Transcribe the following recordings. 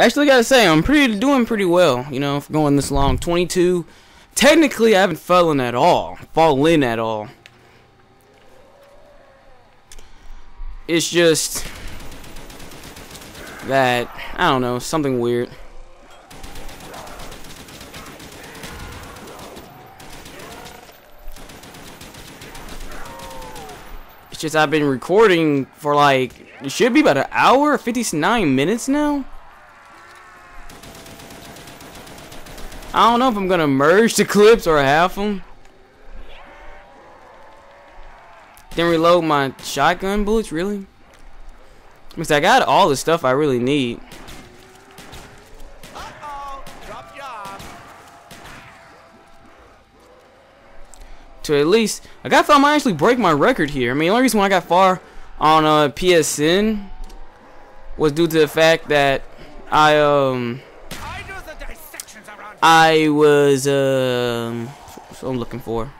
Actually, gotta say, I'm pretty doing pretty well. You know, for going this long. 22. Technically, I haven't fallen at all. Fallen at all. It's just that I don't know, something weird. It's just I've been recording for like it should be about an hour, 59 minutes now. I don't know if I'm gonna merge the clips or half them. Then reload my shotgun bullets, really? Because I got all the stuff I really need. To at least, I got thought I might actually break my record here. I mean, the only reason why I got far on uh, PSN was due to the fact that I um I was um so I'm looking for.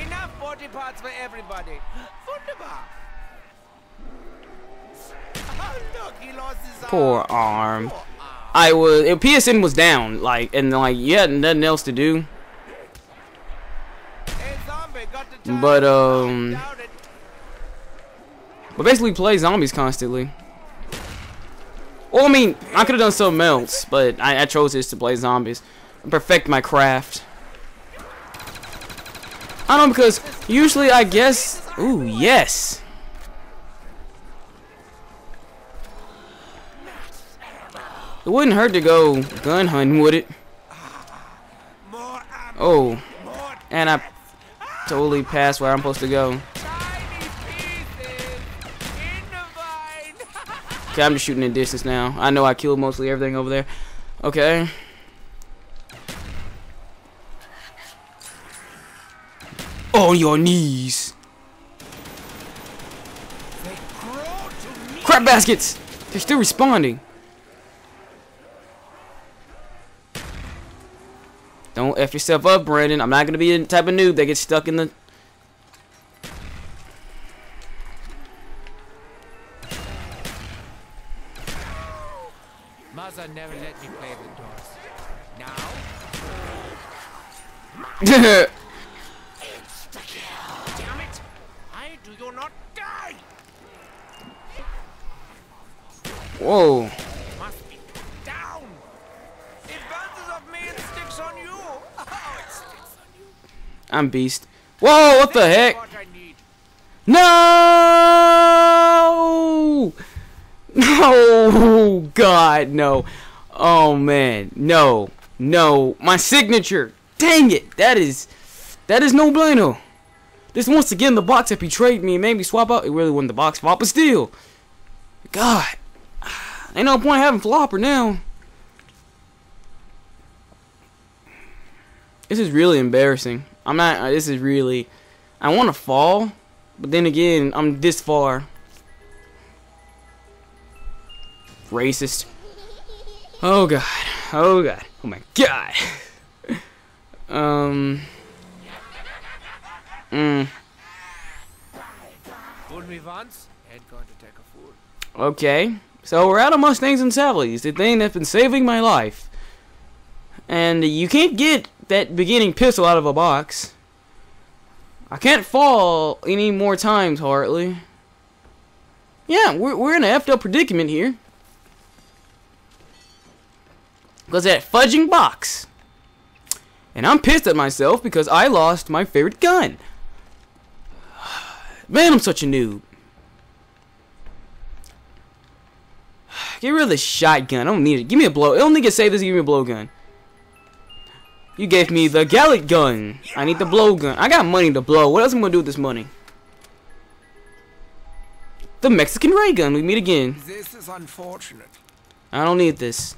Enough body parts for everybody. Wunderbar. Oh, look, he lost his Poor arm. I was it, PSN was down like and like you had nothing else to do. Hey, zombie, got the time. But um but basically play zombies constantly. Well, I mean, I could have done something else, but I, I chose this to play zombies. and Perfect my craft. I don't know, because usually I guess... Ooh, yes. It wouldn't hurt to go gun hunting, would it? Oh, and I totally passed where I'm supposed to go. Okay, I'm just shooting in distance now. I know I killed mostly everything over there. Okay. On your knees. to. Crap baskets! They're still responding. Don't F yourself up, Brandon. I'm not gonna be the type of noob that gets stuck in the Mother never let me play the doors. Now, damn it! Why do you not die? Whoa. Must be down. It bounces off me and sticks on you. Oh, it sticks on you. I'm beast. Whoa, what the heck? What I need. No! No! God, no. Oh, man. No. No. My signature. Dang it. That is... That is no bueno. This once again the box that betrayed me and made me swap out. It really wasn't the box flop, but still. God. Ain't no point having flopper now. This is really embarrassing. I'm not... uh, This is really... I want to fall. But then again, I'm this far. Racist. Oh god. Oh god. Oh my god. um. Mm. Me once, ain't going to take a fool. Okay. So we're out of Mustangs and Sallies, the thing that's been saving my life. And you can't get that beginning pistol out of a box. I can't fall any more times, Hartley. Yeah, we're, we're in an effed up predicament here. Because that fudging box. And I'm pissed at myself because I lost my favorite gun. Man, I'm such a noob. Get rid of the shotgun. I don't need it. Give me a blow. I don't think it saved this. Give me a blowgun. You gave me the Galil gun. I need the blowgun. I got money to blow. What else am I gonna do with this money? The Mexican ray gun. We meet again. This is unfortunate. I don't need this.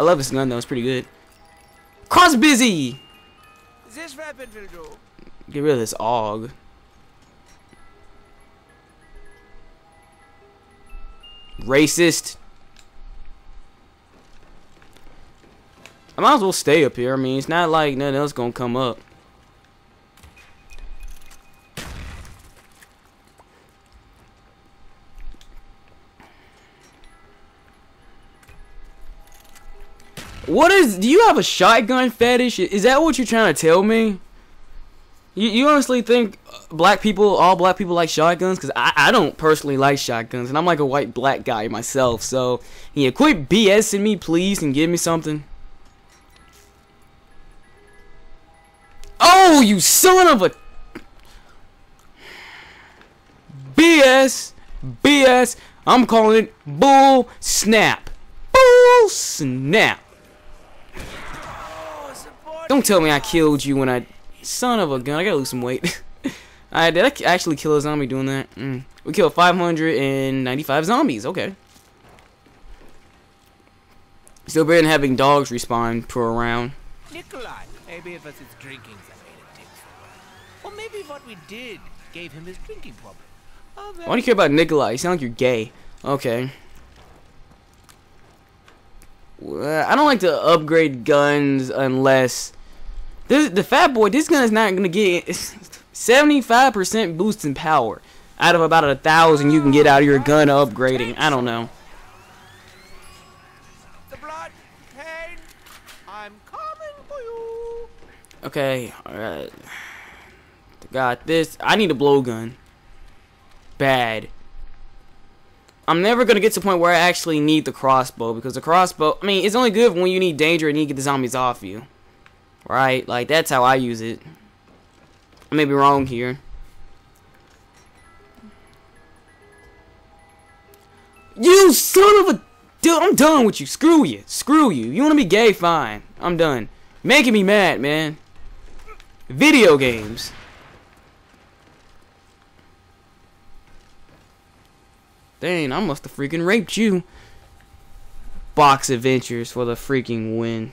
I love this gun though. It's pretty good. Cross busy. This weapon will do. Get rid of this AUG. Racist. I might as well stay up here. I mean, it's not like nothing else gonna come up. What is? Do you have a shotgun fetish? Is that what you're trying to tell me? You, you honestly think black people, all black people like shotguns? Because I, I don't personally like shotguns, and I'm like a white black guy myself. So, yeah, quit BSing me, please, and give me something. Oh, you son of a BS, BS. I'm calling it bull snap, bull snap. Don't tell me I killed you when I, son of a gun. I gotta lose some weight. I did I actually kill a zombie doing that? Mm. We killed 595 zombies. Okay. Still better than having dogs respawn per round. Nikolai. Maybe it was his drinking that made him tick so well. Or maybe what we did gave him his drinking problem. Oh, Why do you care about Nikolai? You sound like you're gay. Okay. Well, I don't like to upgrade guns unless this the fat boy. This gun is not gonna get seventy five percent boost in power out of about a thousand you can get out of your gun upgrading. I don't know. The. I'm coming for you. Okay, alright. Got this. I need a blowgun. Bad. I'm never gonna get to the point where I actually need the crossbow because the crossbow, I mean, it's only good when you need danger and you get the zombies off you. Right? Like, that's how I use it. I may be wrong here. You son of a. Dude, I'm done with you. Screw you. Screw you. You wanna be gay? Fine. I'm done. Making me mad, man. Video games. Dang, I must have freaking raped you. Box Adventures for the freaking win.